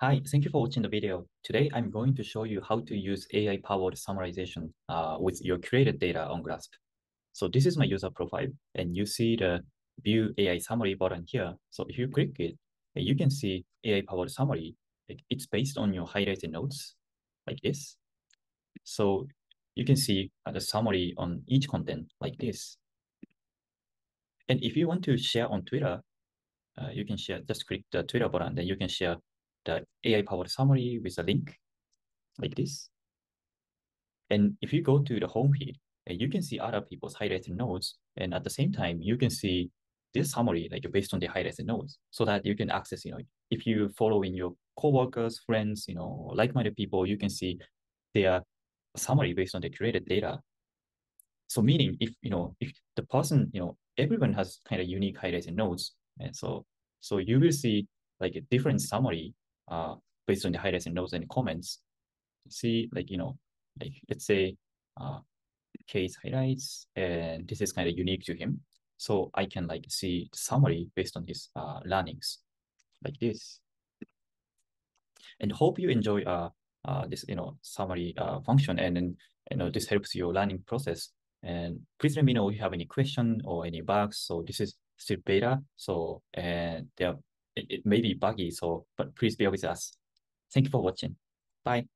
Hi, thank you for watching the video. Today, I'm going to show you how to use AI-powered summarization uh, with your created data on Glasp. So this is my user profile, and you see the View AI Summary button here. So if you click it, you can see AI-powered summary. It's based on your highlighted notes, like this. So you can see uh, the summary on each content, like this. And if you want to share on Twitter, uh, you can share, just click the Twitter button, then you can share the AI-powered summary with a link like this. And if you go to the home feed, you can see other people's highlighted notes. And at the same time, you can see this summary like based on the highlighted notes so that you can access, you know, if you follow in your coworkers, friends, you know, like-minded people, you can see their summary based on the created data. So meaning if, you know, if the person, you know, everyone has kind of unique highlighted notes. And so, so you will see like a different summary uh, based on the highlights and notes and comments, see like, you know, like let's say uh, case highlights, and this is kind of unique to him. So I can like see the summary based on his uh, learnings like this. And hope you enjoy uh, uh, this, you know, summary uh, function and then, you know, this helps your learning process. And please let me know if you have any question or any bugs. So this is still beta. So, and there it, it may be buggy, so but please bear with us. Thank you for watching. Bye.